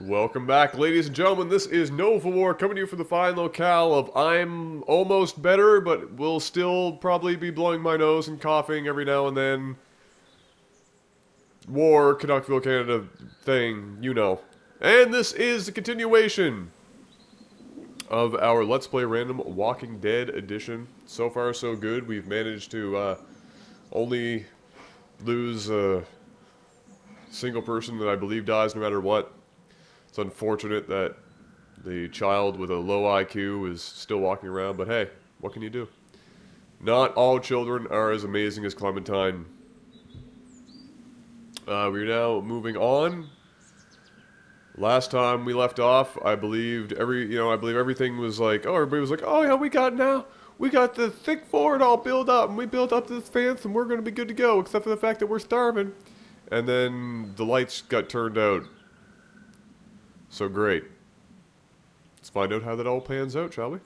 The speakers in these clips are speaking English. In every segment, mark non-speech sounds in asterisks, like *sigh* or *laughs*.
Welcome back, ladies and gentlemen. This is NovaWar coming to you from the fine locale of I'm almost better, but will still probably be blowing my nose and coughing every now and then. War, Canuckville, Canada thing, you know. And this is the continuation of our Let's Play Random Walking Dead edition. So far, so good. We've managed to uh, only lose a single person that I believe dies no matter what. It's unfortunate that the child with a low IQ is still walking around, but hey, what can you do? Not all children are as amazing as Clementine. Uh, we're now moving on. Last time we left off, I believed every, you know, I believe everything was like, oh, everybody was like, oh yeah, we got now, we got the thick fort all built up, and we built up this fence, and we're gonna be good to go, except for the fact that we're starving. And then the lights got turned out so great. Let's find out how that all pans out, shall we?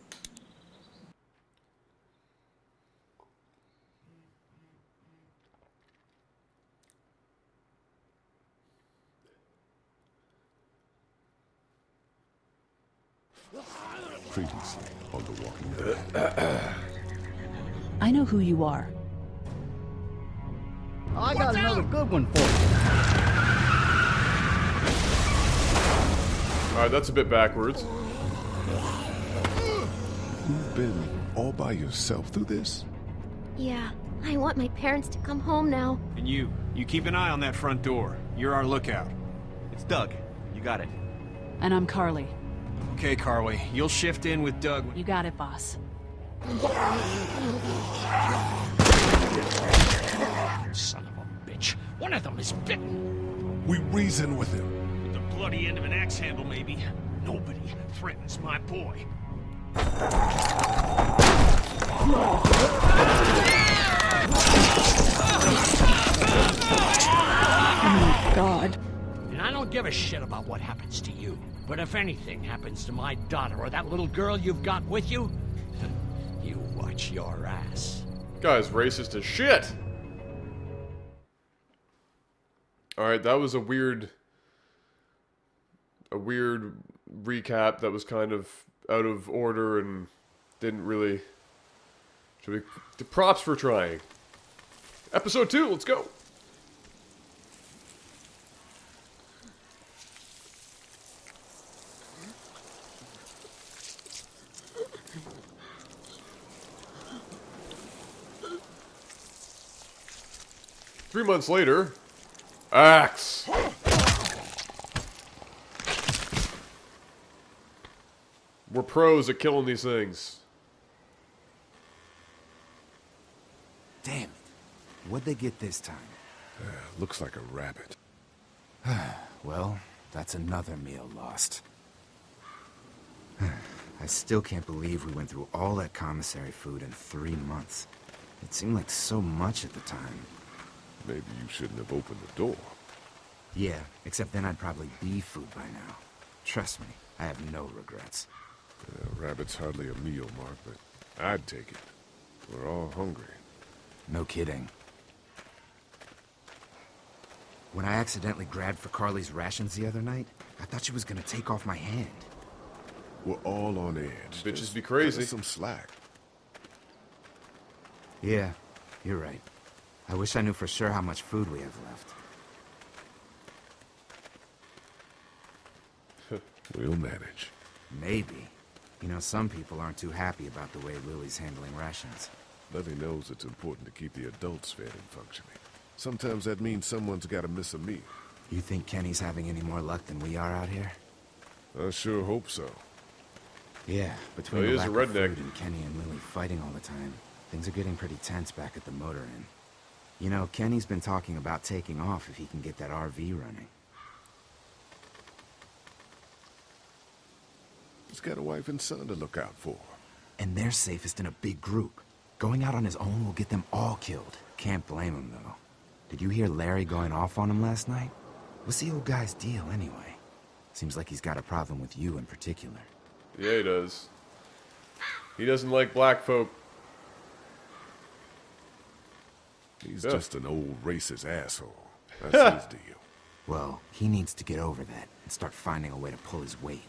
Previously on The Walking Dead. I know who you are. I got another good one for you. Alright, that's a bit backwards. You've been all by yourself through this? Yeah, I want my parents to come home now. And you, you keep an eye on that front door. You're our lookout. It's Doug. You got it. And I'm Carley. Okay, Carley, you'll shift in with Doug. You got it, boss. Son of a bitch. One of them is bitten. We reason with him. With the bloody end of an axe handle, maybe. Nobody threatens my boy. Oh my God. And I don't give a shit about what happens to you. But if anything happens to my daughter or that little girl you've got with you, *laughs* you watch your ass. Guy's racist as shit. Alright, that was a weird a weird recap that was kind of out of order and didn't really should we the props for trying. Episode two, let's go. Three months later, axe. We're pros at killing these things. Damn it. What'd they get this time? Uh, looks like a rabbit. *sighs* Well, that's another meal lost. *sighs* I still can't believe we went through all that commissary food in three months. It seemed like so much at the time. Maybe you shouldn't have opened the door. Yeah, except then I'd probably be food by now. Trust me, I have no regrets. Yeah, rabbit's hardly a meal, Mark, but I'd take it. We're all hungry. No kidding. When I accidentally grabbed for Carley's rations the other night, I thought she was gonna take off my hand. We're all on edge. Bitches Just be cut crazy. us Some slack. Yeah, you're right. I wish I knew for sure how much food we have left. *laughs* We'll manage. Maybe. You know, some people aren't too happy about the way Lily's handling rations. Levy knows it's important to keep the adults fed and functioning. Sometimes that means someone's got to miss a meal. You think Kenny's having any more luck than we are out here? I sure hope so. Yeah, between Oh, the is a lack of food and Kenny and Lily fighting all the time, things are getting pretty tense back at the motor inn. You know, Kenny's been talking about taking off if he can get that RV running. He's got a wife and son to look out for. And they're safest in a big group. Going out on his own will get them all killed. Can't blame him, though. Did you hear Larry going off on him last night? What's the old guy's deal, anyway? Seems like he's got a problem with you in particular. Yeah, he does. He doesn't like black folk. He's Yeah. just an old racist asshole. *laughs* That's his deal. Well, he needs to get over that and start finding a way to pull his weight.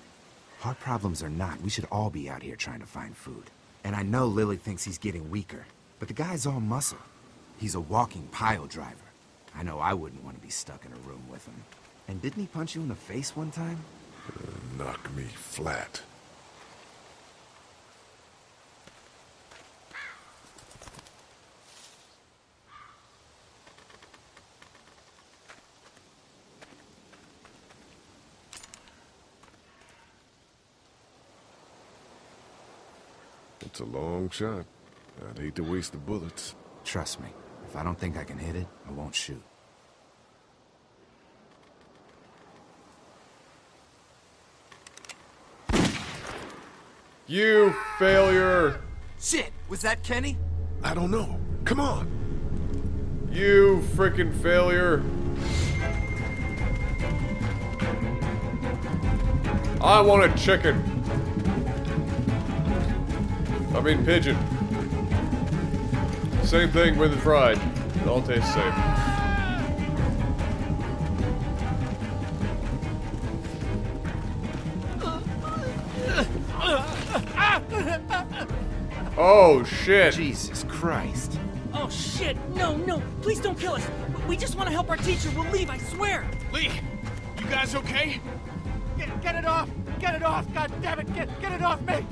Heart problems are not, we should all be out here trying to find food. And I know Lily thinks he's getting weaker, but the guy's all muscle. He's a walking pile driver. I know I wouldn't want to be stuck in a room with him. And didn't he punch you in the face one time? Knock me flat. It's a long shot. I'd hate to waste the bullets. Trust me, if I don't think I can hit it, I won't shoot. You failure! Shit! Was that Kenny? I don't know. Come on. You freaking failure! I want a chicken. I mean pigeon. Same thing with the fried. It all tastes the same. Oh shit! Jesus Christ. Oh shit! No, no! Please don't kill us! We just want to help our teacher. We'll leave, I swear! Lee, you guys okay? Get, get it off! Get it off! God damn it! Get, get it off me!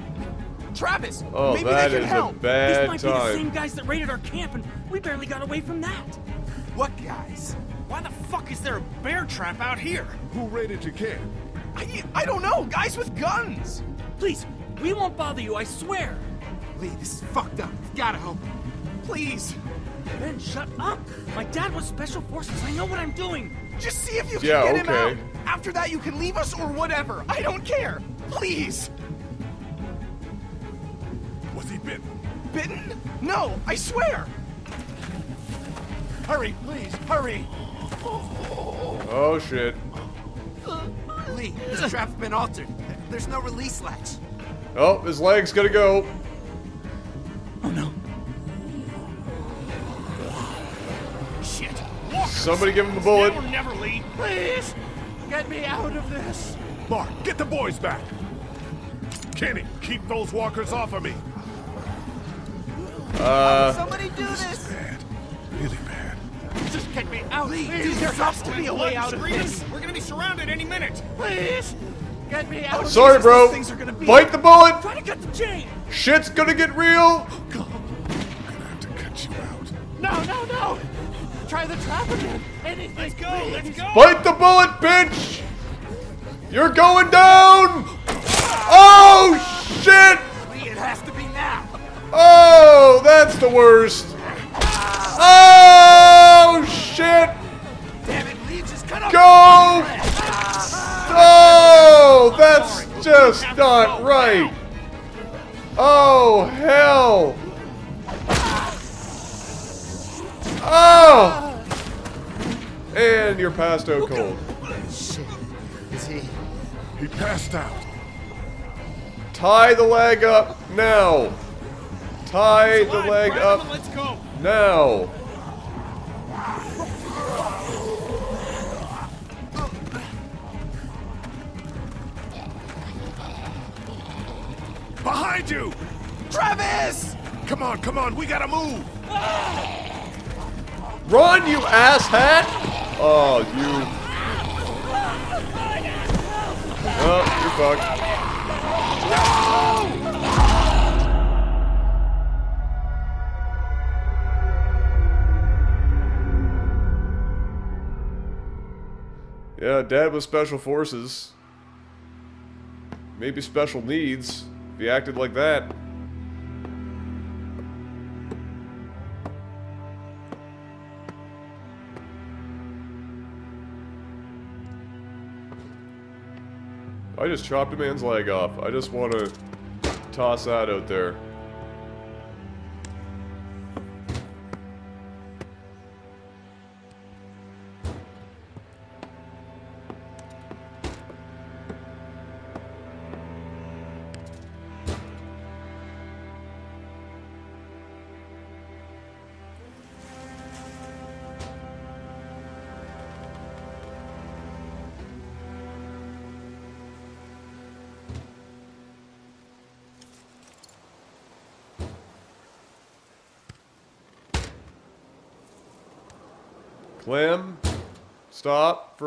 Travis! Oh, maybe that they can is a help! These bad might be the same guys that raided our camp, and we barely got away from that. What guys? Why the fuck is there a bear trap out here? Who raided your camp? I, I don't know! Guys with guns! Please, we won't bother you, I swear! Lee, this is fucked up. You've gotta help him. Please! Ben, shut up! My dad was special forces. I know what I'm doing. Just see if you can Yeah, get him okay. out! After that, you can leave us or whatever! I don't care! Please! Was he bitten? Bitten? No, I swear! Hurry, please, hurry! Oh shit. Lee, this trap's been altered. There's no release latch. Oh, his leg's gonna go. Oh no. Shit. Walkers. Somebody give him a bullet. Now or never, Lee. Please! Get me out of this! Mark, get the boys back. Kenny, keep those walkers off of me. Uh, Somebody do this! this. Bad. Really bad. Just get me out, Lee, please! do There has to be a way out of screaming. this! We're gonna be surrounded any minute. Please! Get me out! sorry, Jesus, bro. those things are gonna be- Bite the bullet. Try to cut the chain! Shit's gonna get real. I'm Gonna have to cut you out. No, no, no! Try the trap again! Anything, Let's go. Let's go. Bite the bullet, bitch. You're going down. Oh shit. It has to be now. Oh, that's the worst. Oh shit. Damn it, Lee, just cut off. Go. Oh, that's just not right. Oh hell. Oh. And you're passed out cold. Shit. Is he? He passed out. Tie the leg up now. Tie the leg up Let's go. now. Behind you! Travis! Come on, come on, we gotta move! Run, you asshat! Oh, you. Ah! Oh, you're fucked. Yeah, dad was special forces. Maybe special needs. If he acted like that. I just chopped a man's leg off. I just want to toss that out there.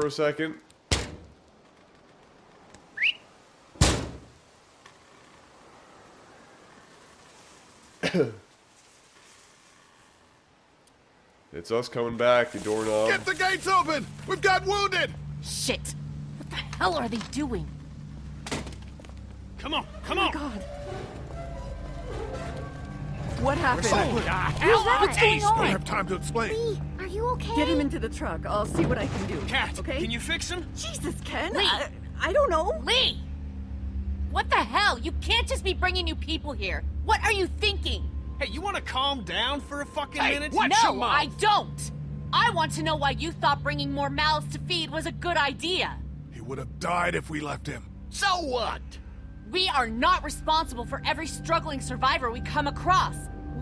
For a second. *coughs* it's us coming back, you doorknob. Get the gates open! We've got wounded! Shit! What the hell are they doing? Come on, come oh on! God. What happened? Oh, the hell that? What's going Don't have time to explain. Lee, are you okay? Get him into the truck. I'll see what I can do. Cat, okay? can you fix him? Jesus, Ken. Lee. I, I don't know. Lee! What the hell? You can't just be bringing new people here. What are you thinking? Hey, you want to calm down for a fucking Hey, minute? what? Watch your no. I don't. I want to know why you thought bringing more mouths to feed was a good idea. He would have died if we left him. So what? We are not responsible for every struggling survivor we come across.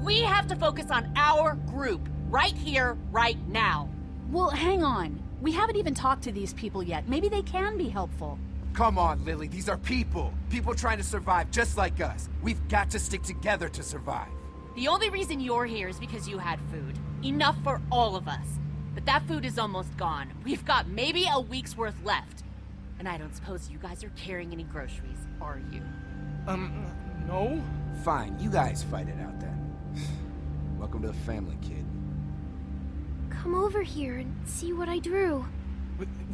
We have to focus on our group, right here, right now. Well, hang on. We haven't even talked to these people yet. Maybe they can be helpful. Come on, Lily. These are people. People trying to survive just like us. We've got to stick together to survive. The only reason you're here is because you had food. Enough for all of us. But that food is almost gone. We've got maybe a week's worth left. And I don't suppose you guys are carrying any groceries, are you? Um, no? Fine, you guys fight it out then. *sighs* Welcome to the family, kid. Come over here and see what I drew.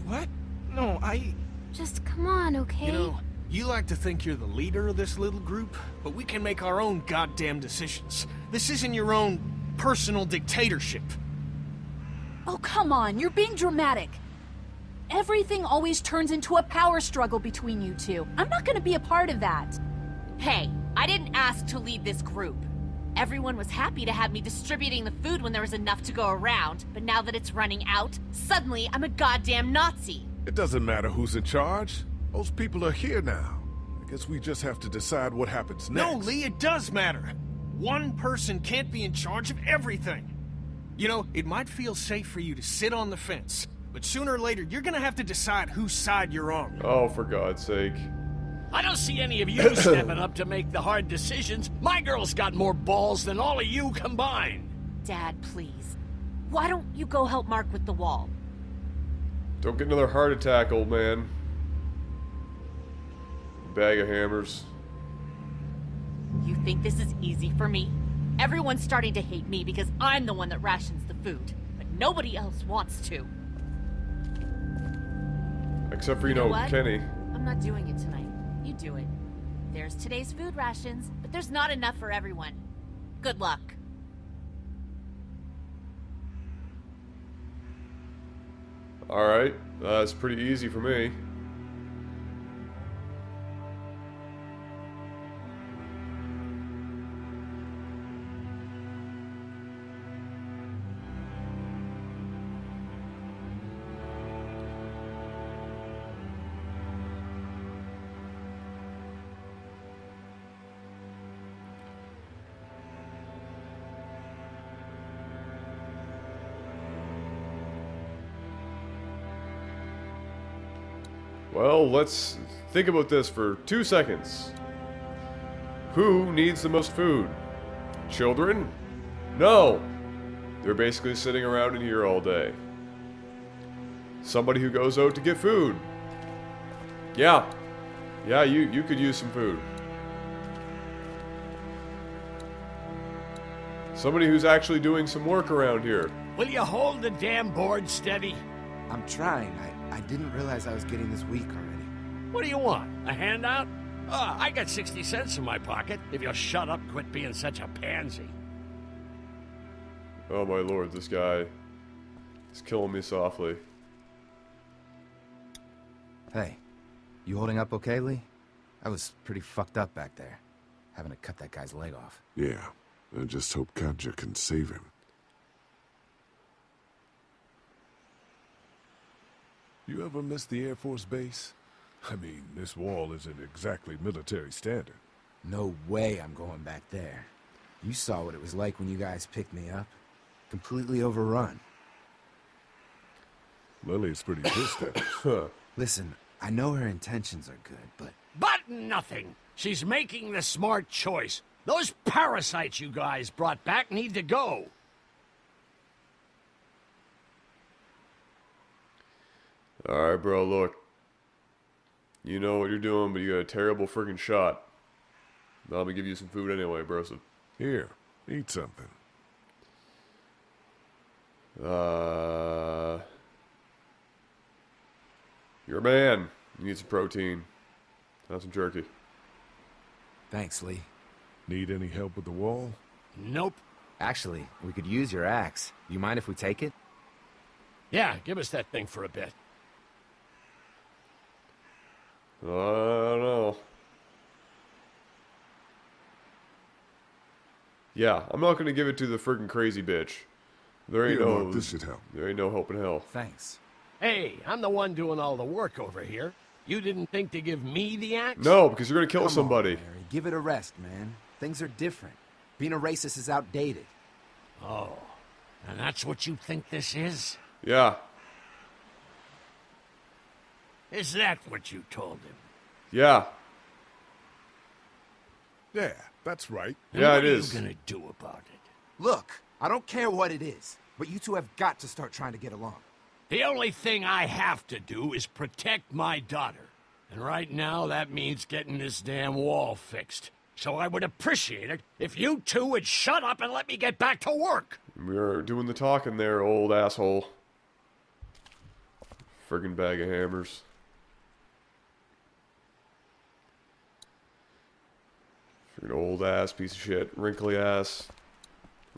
What? No, I... Just come on, okay? You know, you like to think you're the leader of this little group, but we can make our own goddamn decisions. This isn't your own personal dictatorship. Oh, come on. You're being dramatic. Everything always turns into a power struggle between you two. I'm not going to be a part of that. Hey, I didn't ask to lead this group. Everyone was happy to have me distributing the food when there was enough to go around, but now that it's running out, suddenly I'm a goddamn Nazi. It doesn't matter who's in charge. Those people are here now. I guess we just have to decide what happens next. No, Lee, it does matter. One person can't be in charge of everything. You know, it might feel safe for you to sit on the fence, but sooner or later, you're gonna have to decide whose side you're on. Oh, for God's sake. I don't see any of you *coughs* stepping up to make the hard decisions. My girl's got more balls than all of you combined. Dad, please. Why don't you go help Mark with the wall? Don't get another heart attack, old man. Bag of hammers. You think this is easy for me? Everyone's starting to hate me because I'm the one that rations the food, but nobody else wants to. Except for, you, You know know. Kenny. I'm not doing it tonight. You do it. There's today's food rations, but there's not enough for everyone. Good luck. Alright, uh, that's pretty easy for me. Let's think about this for two seconds. Who needs the most food? Children? No! They're basically sitting around in here all day. Somebody who goes out to get food. Yeah. Yeah, you, you could use some food. Somebody who's actually doing some work around here. Will you hold the damn board steady? I'm trying. I, I didn't realize I was getting this weak already. What do you want? A handout? Uh, I got 60 cents in my pocket. If you'll shut up, quit being such a pansy. Oh my lord, this guy is killing me softly. Hey, you holding up okay, Lee? I was pretty fucked up back there, having to cut that guy's leg off. Yeah, I just hope Katjaa can save him. You ever miss the Air Force Base? I mean, this wall isn't exactly military standard. No way I'm going back there. You saw what it was like when you guys picked me up. Completely overrun. Lily's pretty pissed at us. *coughs* Listen, I know her intentions are good, but But nothing. She's making the smart choice. Those parasites you guys brought back need to go. Alright, bro, look. You know what you're doing, but you got a terrible freaking shot. I'm gonna give you some food anyway, Brosa. Here, eat something. uh, you're a man. You need some protein. Have some jerky. Thanks, Lee. Need any help with the wall? Nope. Actually, we could use your axe. You mind if we take it? Yeah, give us that thing for a bit. I don't know. Yeah, I'm not gonna give it to the friggin' crazy bitch. There ain't Here, no. Mark, this should help. There ain't no hope in hell. Thanks. Hey, I'm the one doing all the work over here. You didn't think to give me the axe? No, because you're gonna kill Come somebody. On, Larry. Give it a rest, man. Things are different. Being a racist is outdated. Oh, and that's what you think this is? Yeah, Is that what you told him? yeah, Yeah, that's right. And yeah. what are you gonna do about it? Look, I don't care what it is, but you two have got to start trying to get along. The only thing I have to do is protect my daughter. And right now, that means getting this damn wall fixed. So I would appreciate it if you two would shut up and let me get back to work. We're doing the talking there, old asshole. Friggin' bag of hammers. Friggin' old ass piece of shit. Wrinkly ass.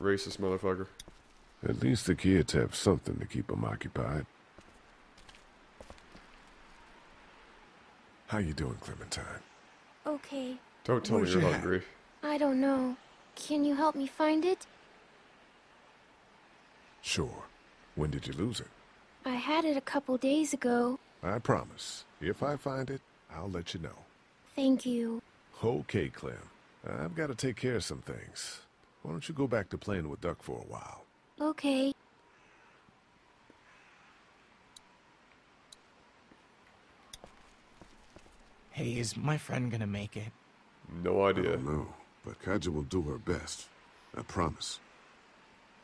Racist motherfucker. At least the kids have something to keep them occupied. How you doing, Clementine? Okay. Don't tell me you're your hat? hungry. I don't know. Can you help me find it? Sure. When did you lose it? I had it a couple days ago. I promise. If I find it, I'll let you know. Thank you. Okay, Clem. I've got to take care of some things. Why don't you go back to playing with Duck for a while? Okay. Hey, is my friend gonna make it? No I idea. don't know, but Katjaa will do her best. I promise.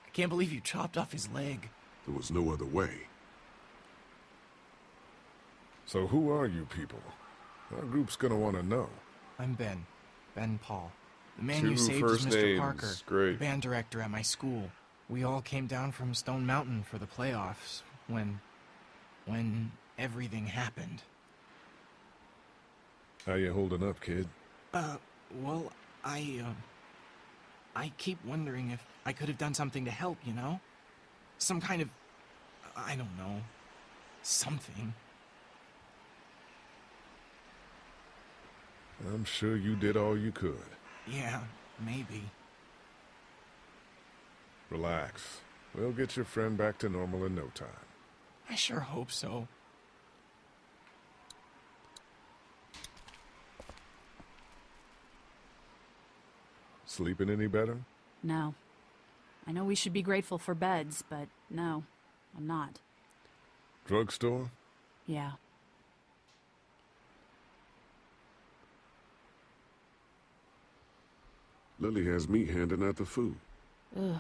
I can't believe you chopped off his leg. There was no other way. So who are you people? Our group's gonna want to know. I'm Ben. Ben Paul. The man Two you saved is Mr. names. Parker, Great. the band director at my school. We all came down from Stone Mountain for the playoffs when. when everything happened. How you holding up, kid? Uh, well, I, um. I keep wondering if I could have done something to help, you know? Some kind of. I don't know. Something. I'm sure you did all you could. Yeah, maybe. Relax. We'll get your friend back to normal in no time. I sure hope so. Sleeping any better? No. I know we should be grateful for beds, but no, I'm not. Drugstore? Yeah. Lily has me handing out the food. Ugh,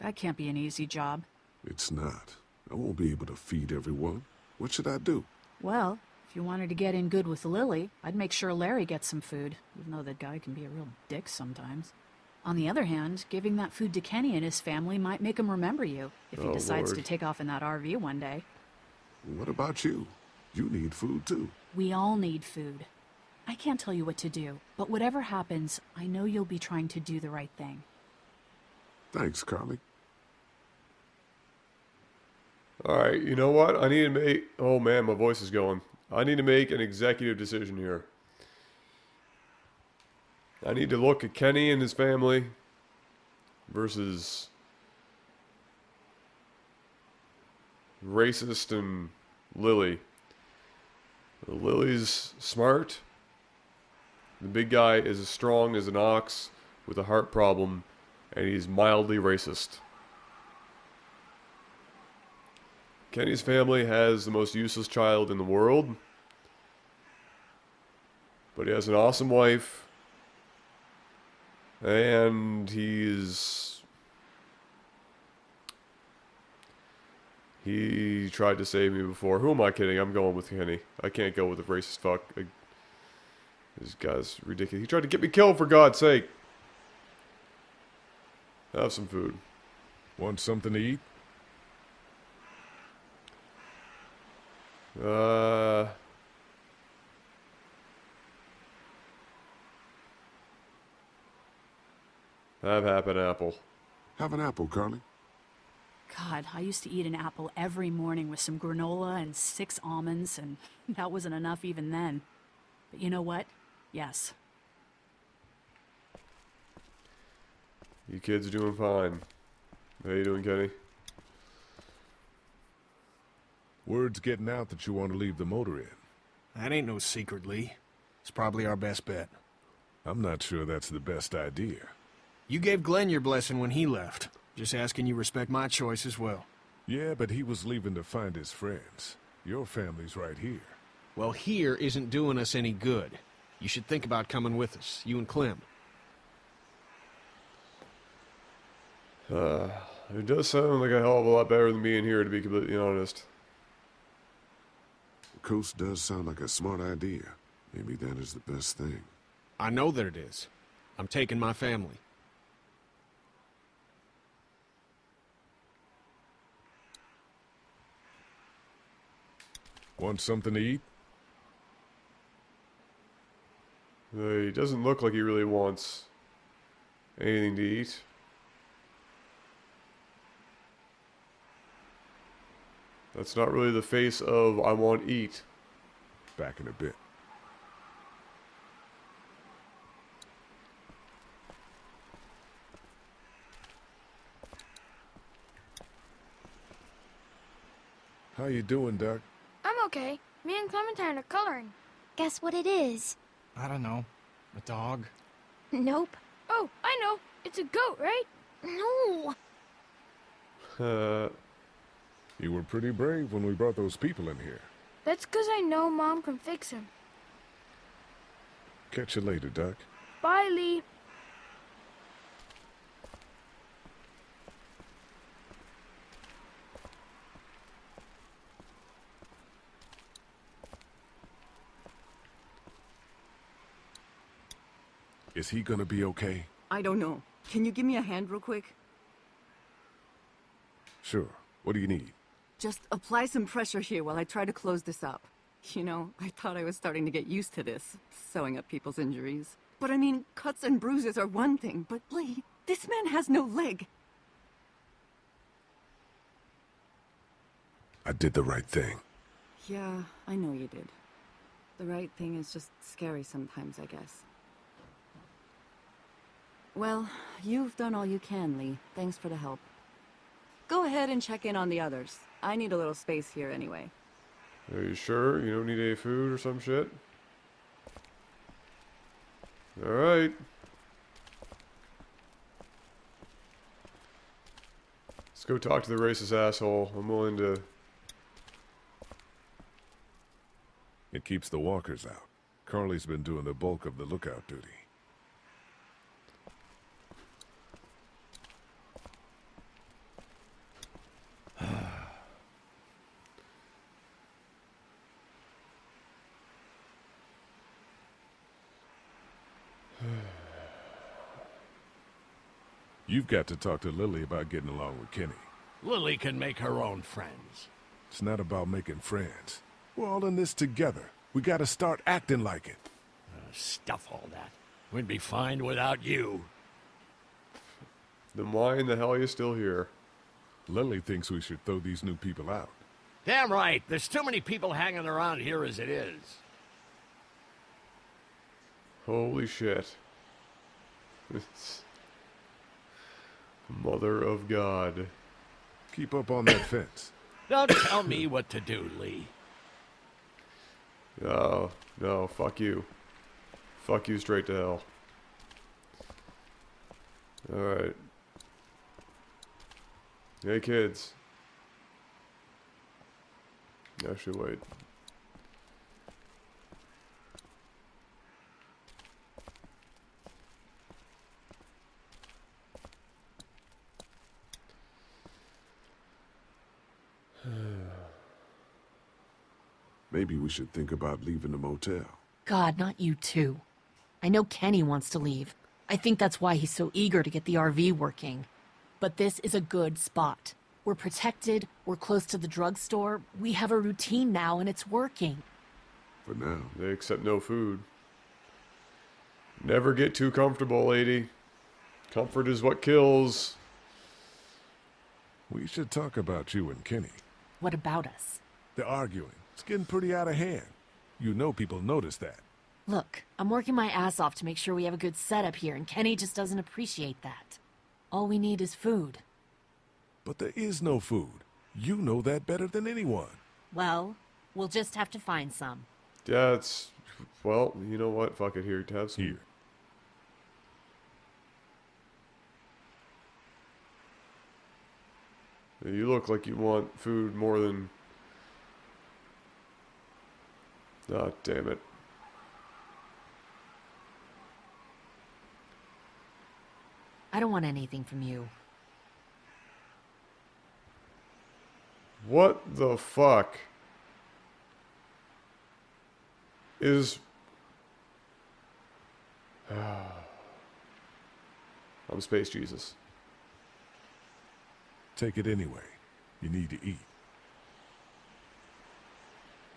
that can't be an easy job. It's not. I won't be able to feed everyone. What should I do? Well, if you wanted to get in good with Lily, I'd make sure Larry gets some food, even though that guy can be a real dick sometimes. On the other hand, giving that food to Kenny and his family might make him remember you if he Oh, decides Lord. to take off in that RV one day. What about you? You need food too. We all need food. I can't tell you what to do, but whatever happens, I know you'll be trying to do the right thing. Thanks, Carley. Alright, you know what? I need to make. Oh man, my voice is going. I need to make an executive decision here. I need to look at Kenny and his family versus racist and Lily. Lily's smart. The big guy is as strong as an ox with a heart problem, and he's mildly racist. Kenny's family has the most useless child in the world, but he has an awesome wife, and he's He tried to save me before. Who am I kidding? I'm going with Kenny. I can't go with the racist fuck. I, this guy's ridiculous. He tried to get me killed, for God's sake. Have some food. Want something to eat? Uh... Have half an apple. Have an apple, Carley. God, I used to eat an apple every morning with some granola and six almonds, and *laughs* that wasn't enough even then. But you know what? Yes. You kids are doing fine. How you doing, Kenny? Word's getting out that you want to leave the motor in. That ain't no secret, Lee. It's probably our best bet. I'm not sure that's the best idea. You gave Glenn your blessing when he left. Just asking you respect my choice as well. Yeah, but he was leaving to find his friends. Your family's right here. Well, here isn't doing us any good. You should think about coming with us, you and Clem. Uh, it does sound like a hell of a lot better than being here, to be completely honest. The coast does sound like a smart idea. Maybe that is the best thing. I know that it is. I'm taking my family. Want something to eat? Uh, he doesn't look like he really wants anything to eat. That's not really the face of I want eat. Back in a bit. How you doing, Duck? I'm okay. Me and Clementine are coloring. Guess what it is? I don't know. A dog? Nope. Oh, I know. It's a goat, right? No. Uh, You were pretty brave when we brought those people in here. That's because I know Mom can fix him. Catch you later, Duck. Bye, Lee. Is he gonna be okay? I don't know. Can you give me a hand real quick? Sure. What do you need? Just apply some pressure here while I try to close this up. You know, I thought I was starting to get used to this, sewing up people's injuries. But I mean, cuts and bruises are one thing, but Lee, this man has no leg. I did the right thing. Yeah, I know you did. The right thing is just scary sometimes, I guess. Well, you've done all you can, Lee. Thanks for the help. Go ahead and check in on the others. I need a little space here anyway. are you sure you don't need any food or some shit? Alright. Let's go talk to the racist asshole. I'm willing to... It keeps the walkers out. Carley's been doing the bulk of the lookout duty. You've got to talk to Lily about getting along with Kenny. Lily can make her own friends. It's not about making friends. We're all in this together. We gotta start acting like it. Uh, stuff all that. We'd be fine without you. Then why in the hell are you still here? Lily thinks we should throw these new people out. Damn right. There's too many people hanging around here as it is. Holy shit. *laughs* It's... Mother of God. Keep up on that *coughs* fence. Don't tell me what to do, Lee. Oh, no, fuck you. Fuck you straight to hell. Alright. Hey, kids. Actually, wait. Maybe we should think about leaving the motel. God, not you too. I know Kenny wants to leave. I think that's why he's so eager to get the RV working. But this is a good spot. We're protected, we're close to the drugstore, we have a routine now and it's working. For now. They accept no food. Never get too comfortable, lady. Comfort is what kills. We should talk about you and Kenny. What about us? The arguing. It's getting pretty out of hand. You know people notice that. Look, I'm working my ass off to make sure we have a good setup here, and Kenny just doesn't appreciate that. All we need is food. But there is no food. You know that better than anyone. Well, we'll just have to find some. Yeah, it's... Well, you know what? Fuck it. Here, have some. Here. You look like you want food more than... Ah, damn it. I don't want anything from you. What the fuck is... *sighs* I'm Space Jesus. Take it anyway. You need to eat.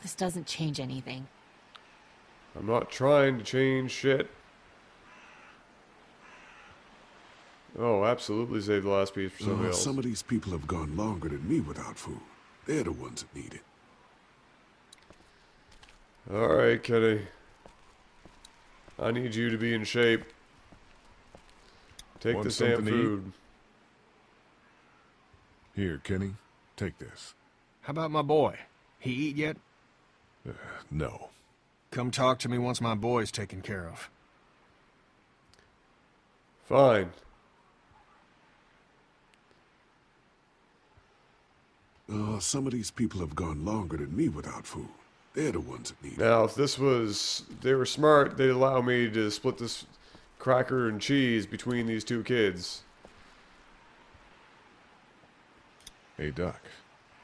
This doesn't change anything. I'm not trying to change shit. Oh, absolutely save the last piece for somebody Uh, else. some of these people have gone longer than me without food. They're the ones that need it. Alright, Kenny. I need you to be in shape. Take Want this damn something to eat? food. Here, Kenny. Take this. How about my boy? He eat yet? Uh, no. Come talk to me once my boy's taken care of. Fine. Uh, some of these people have gone longer than me without food. They're the ones that need it. Now, if this was... They were smart, they'd allow me to split this cracker and cheese between these two kids. Hey, Doc.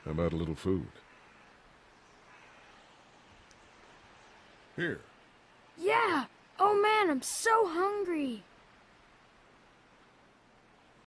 How about a little food? Here. Yeah. Oh man, I'm so hungry.